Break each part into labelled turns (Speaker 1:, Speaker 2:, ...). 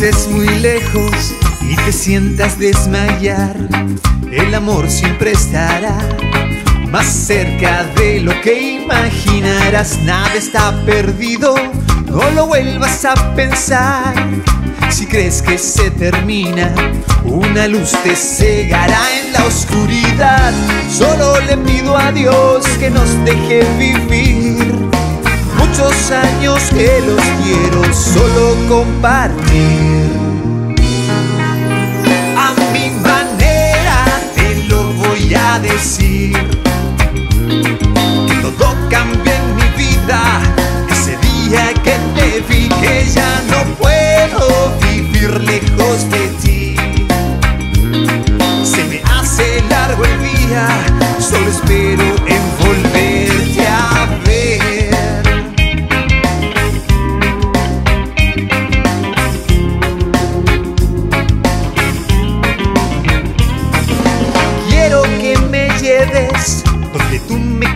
Speaker 1: estés muy lejos y te sientas desmayar, el amor siempre estará más cerca de lo que imaginarás. Nada está perdido, no lo vuelvas a pensar. Si crees que se termina, una luz te cegará en la oscuridad. Solo le pido a Dios que nos deje vivir muchos años que los quiero solo compartir. A mi manera te lo voy a decir.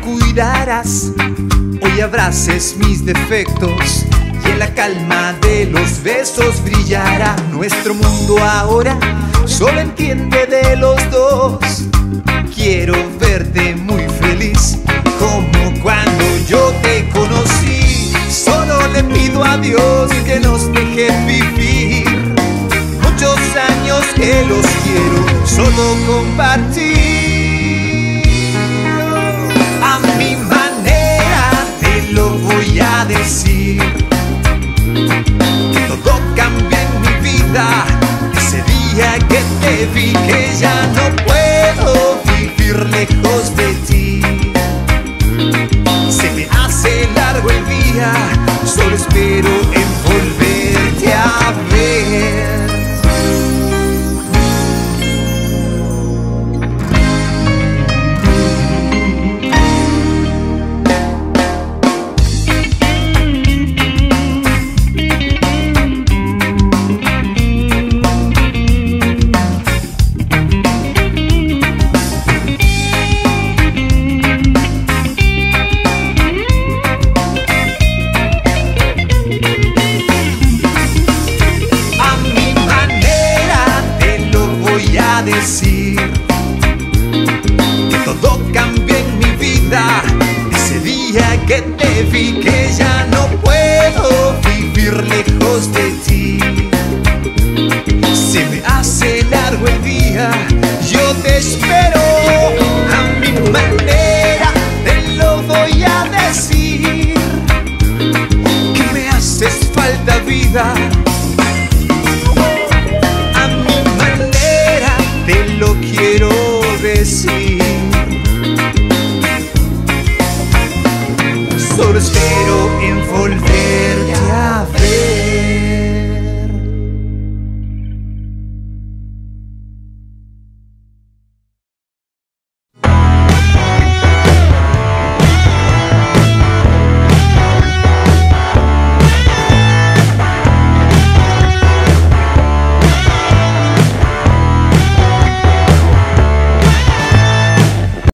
Speaker 1: Cuidarás. Hoy abraces mis defectos y en la calma de los besos brillará. Nuestro mundo ahora solo entiende de los dos. Quiero verte muy feliz como cuando yo te conocí. Solo le pido a Dios que nos deje vivir muchos años que los quiero solo compartir. Decir. Todo cambió en mi vida ese día que te vi que ya no puedo vivir lejos de ti. Se me hace largo el día, solo espero Todo cambió en mi vida. Ese día que te vi que ya no decir.